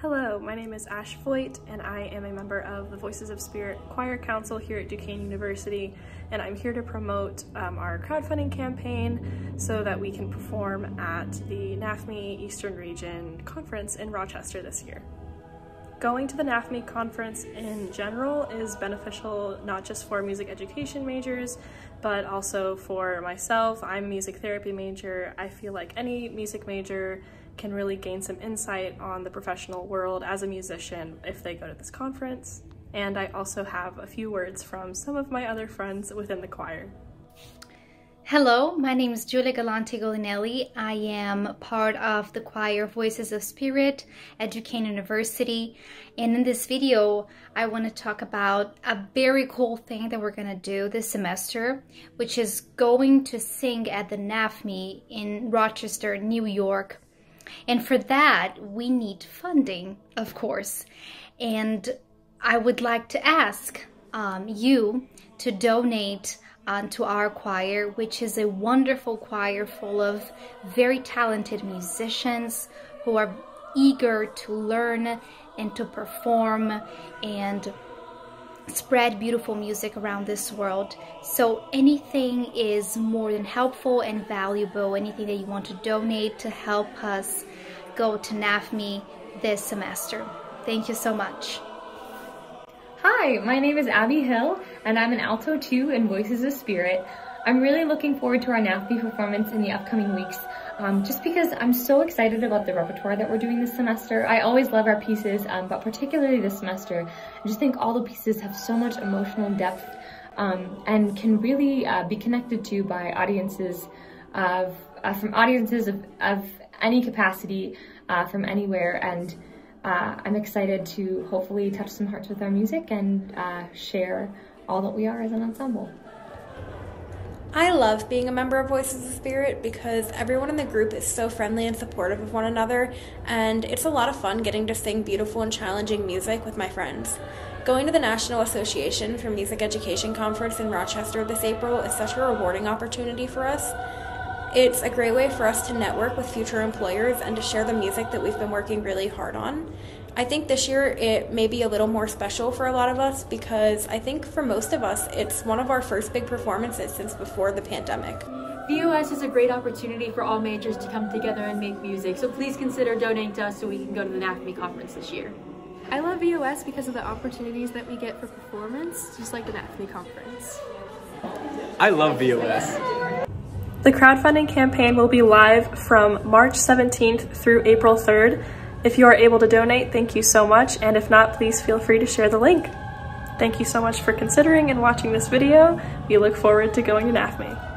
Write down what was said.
Hello, my name is Ash Voigt and I am a member of the Voices of Spirit Choir Council here at Duquesne University and I'm here to promote um, our crowdfunding campaign so that we can perform at the NAFME Eastern Region Conference in Rochester this year. Going to the NAFME conference in general is beneficial not just for music education majors, but also for myself. I'm a music therapy major. I feel like any music major can really gain some insight on the professional world as a musician if they go to this conference. And I also have a few words from some of my other friends within the choir. Hello, my name is Giulia Galante Golinelli. I am part of the choir Voices of Spirit at Duquesne University. And in this video, I want to talk about a very cool thing that we're going to do this semester, which is going to sing at the NAFME in Rochester, New York. And for that, we need funding, of course. And I would like to ask um, you to donate to our choir, which is a wonderful choir full of very talented musicians who are eager to learn and to perform and spread beautiful music around this world. So anything is more than helpful and valuable. Anything that you want to donate to help us go to NAFME this semester. Thank you so much. Hi, my name is Abby Hill, and I'm an alto 2 in Voices of Spirit. I'm really looking forward to our NAFME performance in the upcoming weeks, um, just because I'm so excited about the repertoire that we're doing this semester. I always love our pieces, um, but particularly this semester, I just think all the pieces have so much emotional depth um, and can really uh, be connected to by audiences of, uh, from audiences of, of any capacity, uh, from anywhere, and uh, I'm excited to hopefully touch some hearts with our music and uh, share all that we are as an ensemble. I love being a member of Voices of Spirit because everyone in the group is so friendly and supportive of one another, and it's a lot of fun getting to sing beautiful and challenging music with my friends. Going to the National Association for Music Education Conference in Rochester this April is such a rewarding opportunity for us, it's a great way for us to network with future employers and to share the music that we've been working really hard on. I think this year it may be a little more special for a lot of us because I think for most of us it's one of our first big performances since before the pandemic. VOS is a great opportunity for all majors to come together and make music, so please consider donating to us so we can go to the NAFME conference this year. I love VOS because of the opportunities that we get for performance, just like the NAFME conference. I love VOS. The crowdfunding campaign will be live from March 17th through April 3rd. If you are able to donate, thank you so much, and if not, please feel free to share the link. Thank you so much for considering and watching this video. We look forward to going to NAFME.